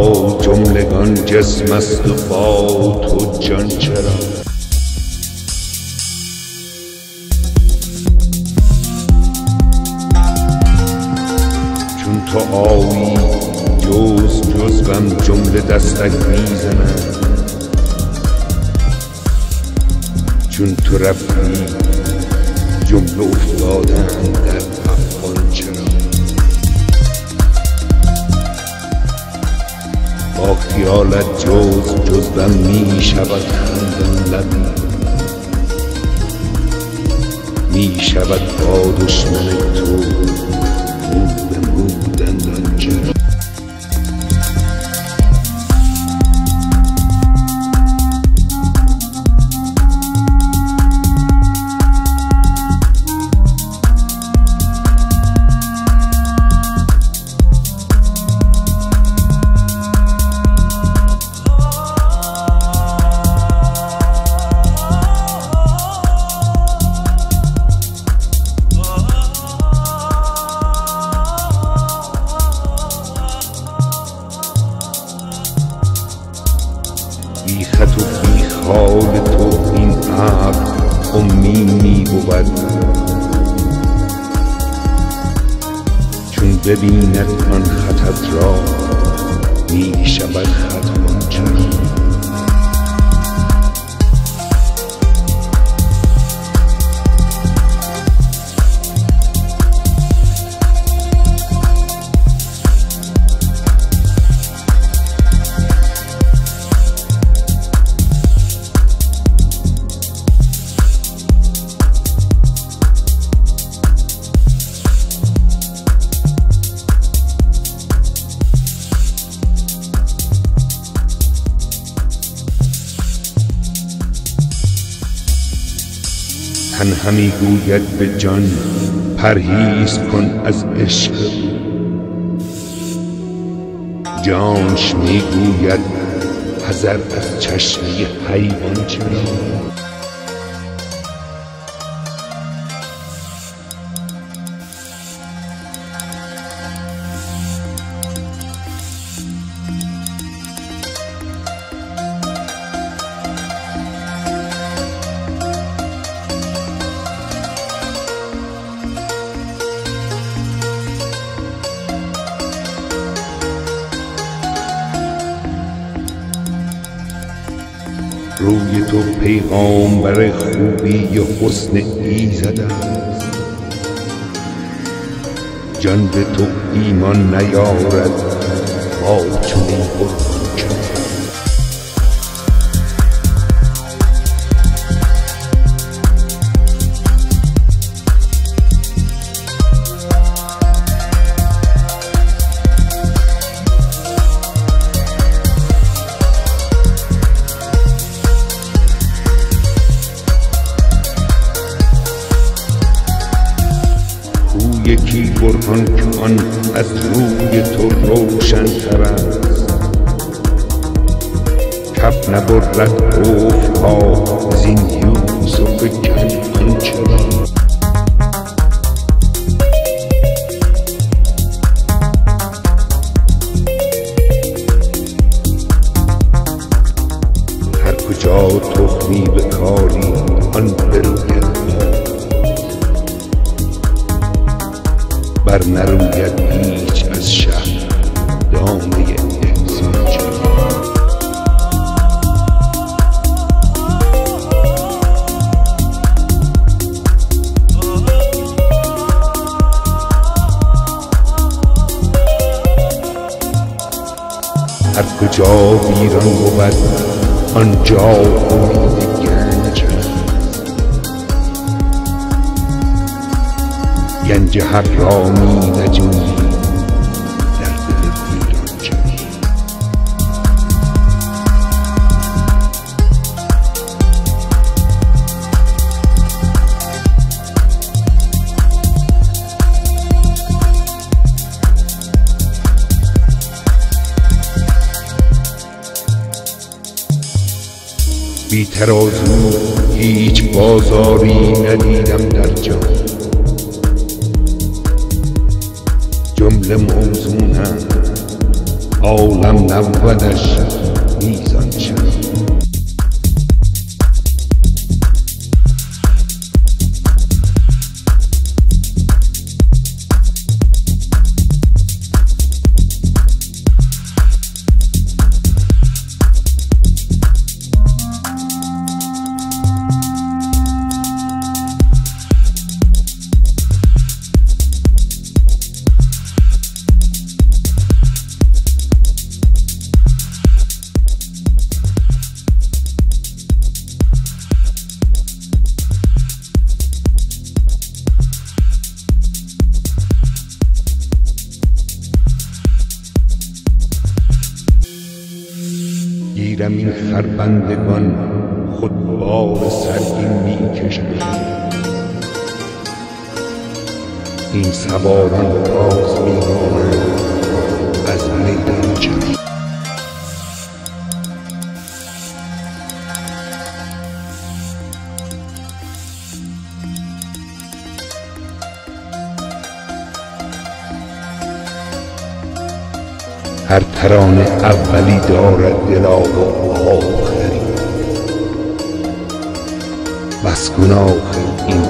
با جملگان جسم است و با تو جان چرا؟ چون تو آیی جز جز غم جمله دستک می‌زنند چون تو رفتی جمله افتادند در خیالت جز جزوم می شود خندان لبی می شود با دشمن تو مو به خال تو این ابر امی می بود. چون ببیند آن خطت را می شود خط منجر همی گوید به جان پرهیز کن از عشق جانش می گوید حذر از چشمه حیوان چرا؟ تو پیغامبر خوبی و حسن ایزد است جان به تو ایمان نیارد با چنین یکی برهان که آن از روی تو روشن تر است. کف نبرد قفل ها زین یوسف کنعان چرا هر کجا تخمی به کاری آن بروید بر نروید هیچ از شهر دانه هر کجا ویران بود آنجا امید گنج هر را می نجویی در دل ویران جویی بی ترازو هیچ بازاری ندیدم در جهان جمله موزونند عالم نبودش میزان گیرم این خربندگان خود بار سرگین می کشند این سواران باز می هر ترانه اولی دارد دلا و آخری. بس گناه این